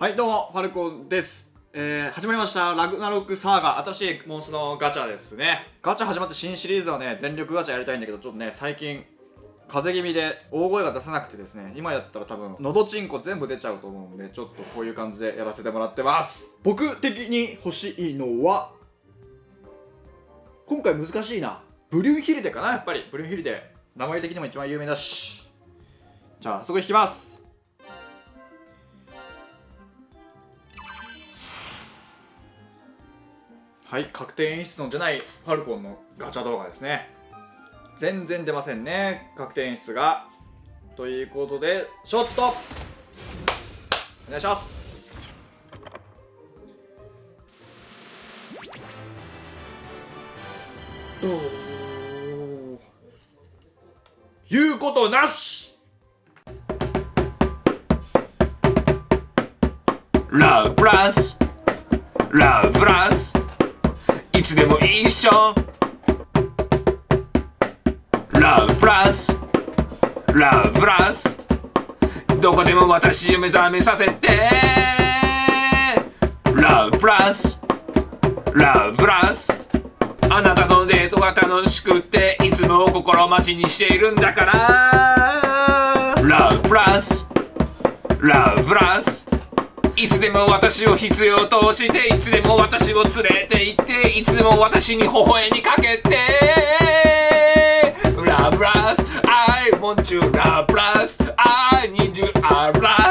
はいどうもファルコンです。えー、始まりました。ラグナロクサーガ新しいモンストのガチャですね。ガチャ始まって新シリーズはね全力ガチャやりたいんだけどちょっとね最近風邪気味で大声が出さなくてですね今やったら多分のどちんこ全部出ちゃうと思うんでちょっとこういう感じでやらせてもらってます。僕的に欲しいのは今回難しいな。ブリュンヒルデかなやっぱり。ブリュンヒルデ。名前的にも一番有名だし。じゃあそこ引きますはい確定演出の出ないファルコンのガチャ動画ですね。全然出ませんね確定演出が。ということでショットお願いします。言うことなし。ラブプラス。ラブプラス。いつでも一緒。ラブプラスラブプラスどこでも私を目覚めさせて。ラブプラスラブプラスあなたのデートが楽しくていつも心待ちにしているんだから。ラブプラスラブプラスいつでも私を必要としていつでも私を連れて行っていつでも私に微笑みかけて。Love us I want you love us I need you love us